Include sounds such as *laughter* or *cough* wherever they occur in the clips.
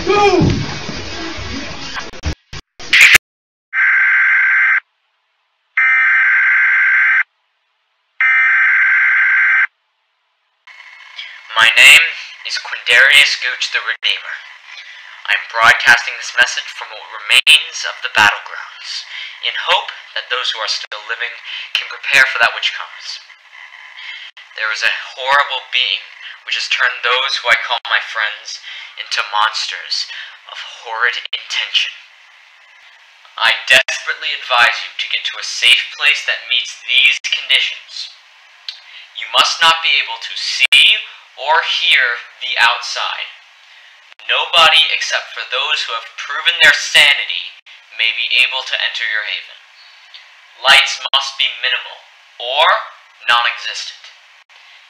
My name is Quindarius Gooch the Redeemer. I'm broadcasting this message from what remains of the battlegrounds, in hope that those who are still living can prepare for that which comes. There is a horrible being which has turned those who I call my friends into monsters of horrid intention. I desperately advise you to get to a safe place that meets these conditions. You must not be able to see or hear the outside. Nobody except for those who have proven their sanity may be able to enter your haven. Lights must be minimal or non-existent.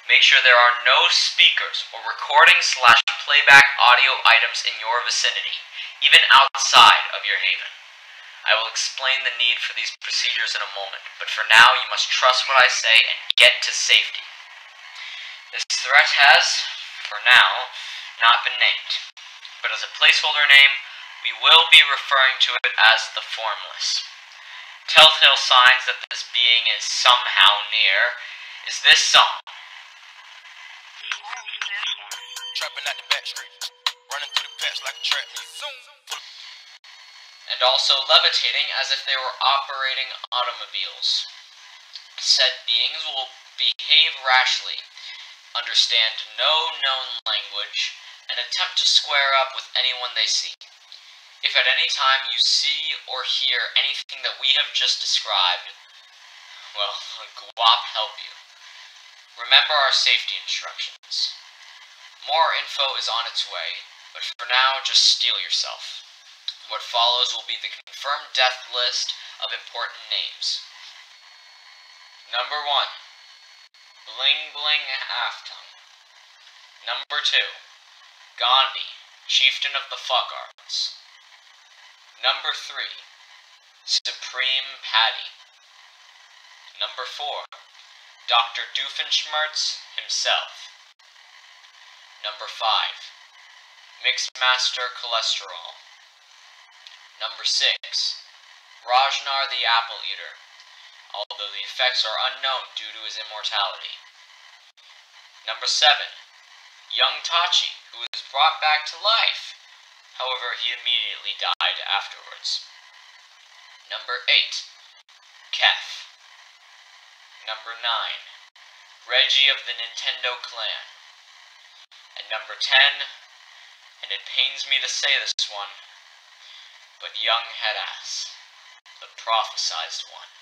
Make sure there are no speakers or recording slash playback audio items in your vicinity, even outside of your haven. I will explain the need for these procedures in a moment, but for now you must trust what I say and get to safety. This threat has, for now, not been named, but as a placeholder name, we will be referring to it as the Formless. Telltale signs that this being is somehow near is this song. Trapping at the back street, running through the patch like a trap meet. and also levitating as if they were operating automobiles. Said beings will behave rashly, understand no known language, and attempt to square up with anyone they see. If at any time you see or hear anything that we have just described, well, *laughs* Guap help you. Remember our safety instructions. More info is on its way, but for now, just steel yourself. What follows will be the confirmed death list of important names. Number 1. Bling Bling Aftung. Number 2. Gandhi, Chieftain of the Fuck Arts. Number 3. Supreme Patty. Number 4. Dr. Doofenshmirtz himself. Number 5. Mixmaster Cholesterol. Number 6. Rajnar the Apple Eater, although the effects are unknown due to his immortality. Number 7. Young Tachi, who was brought back to life. However, he immediately died afterwards. Number 8. Kef. Number 9. Reggie of the Nintendo clan. Number 10, and it pains me to say this one, but young Headass, the prophesized one.